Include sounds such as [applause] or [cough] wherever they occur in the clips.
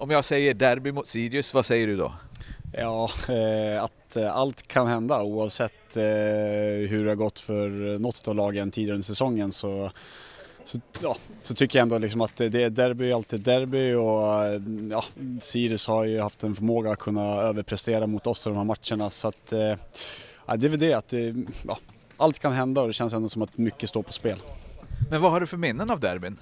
Om jag säger derby mot Sirius, vad säger du då? Ja, eh, att eh, allt kan hända oavsett eh, hur det har gått för något av lagen tidigare under säsongen så, så, ja, så tycker jag ändå liksom att det är derby alltid derby och ja, Sirius har ju haft en förmåga att kunna överprestera mot oss i de här matcherna så att ja, det är väl det att ja, allt kan hända och det känns ändå som att mycket står på spel. Men vad har du för minnen av derbyn?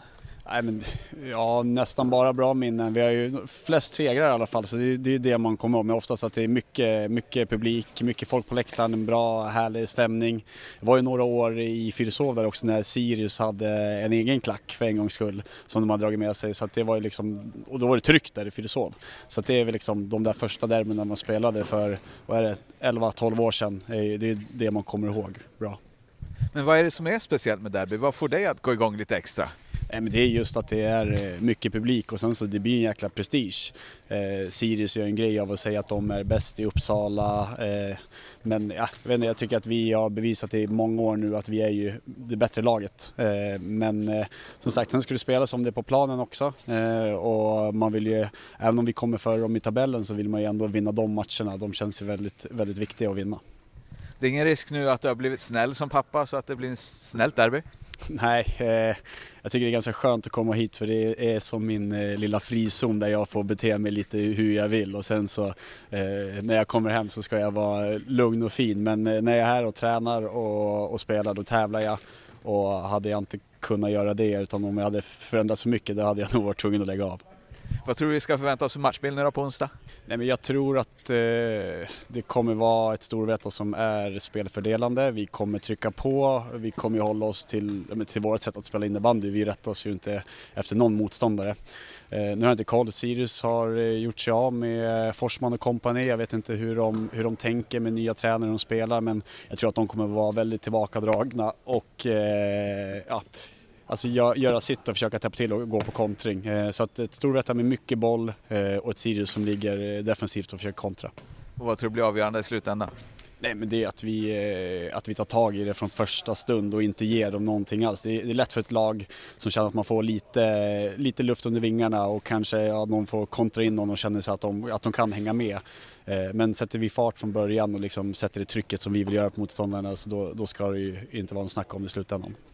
Nej, men, ja, nästan bara bra minnen. Vi har ju flest segrar i alla fall så det, det är det man kommer ihåg. Men oftast att det är mycket, mycket publik, mycket folk på läktaren, en bra härlig stämning. Det var ju några år i Fyrishov där också när Sirius hade en egen klack för en gångs skull som de hade dragit med sig. Så att det var ju liksom, och då var det tryggt där i Fyrishov. Så att det är väl liksom de där första derbyna man spelade för, vad är det, 11-12 år sedan. Det är det man kommer ihåg bra. Men vad är det som är speciellt med derby? Vad får dig att gå igång lite extra? Nej, men det är just att det är eh, mycket publik och sen så det blir en jäkla prestige. Eh, Sirius gör en grej av att säga att de är bäst i Uppsala. Eh, men ja, jag, vet inte, jag tycker att vi har bevisat i många år nu att vi är ju det bättre laget. Eh, men eh, som sagt, sen ska det spelas om det på planen också. Eh, och man vill ju, även om vi kommer före dem i tabellen så vill man ju ändå vinna de matcherna. De känns ju väldigt, väldigt viktiga att vinna. Det är ingen risk nu att du har blivit snäll som pappa så att det blir en snällt derby? [laughs] Nej, eh, jag tycker det är ganska skönt att komma hit för det är som min eh, lilla frizon där jag får bete mig lite hur jag vill och sen så eh, när jag kommer hem så ska jag vara lugn och fin men eh, när jag är här och tränar och, och spelar då tävlar jag och hade jag inte kunnat göra det utan om jag hade förändrats för mycket då hade jag nog varit tvungen att lägga av. Vad tror du vi ska förvänta oss för matchbild nu då på onsdag? Nej, men jag tror att eh, det kommer vara ett Storvreta som är spelfördelande. Vi kommer trycka på, vi kommer hålla oss till, till vårt sätt att spela innebandy. Vi rättar oss ju inte efter någon motståndare. Eh, nu har jag inte koll, Sirius har eh, gjort sig av med Forsman och kompani. Jag vet inte hur de, hur de tänker med nya tränare de spelar men jag tror att de kommer vara väldigt tillbakadragna och eh, ja, alltså göra sitt och försöka täppa till och gå på kontring. Eh, så att ett Storvreta med mycket boll eh, och ett Sirius som ligger eh, defensivt och försöker kontra. Och vad tror du blir avgörande i slutändan? Nej men det är att vi, att vi tar tag i det från första stund och inte ger dem någonting alls. Det är, det är lätt för ett lag som känner att man får lite, lite luft under vingarna och kanske ja, någon får kontra in någon och känner sig att de, att de kan hänga med. Men sätter vi fart från början och liksom sätter det trycket som vi vill göra på motståndarna så då, då ska det ju inte vara något snack om det i slutändan.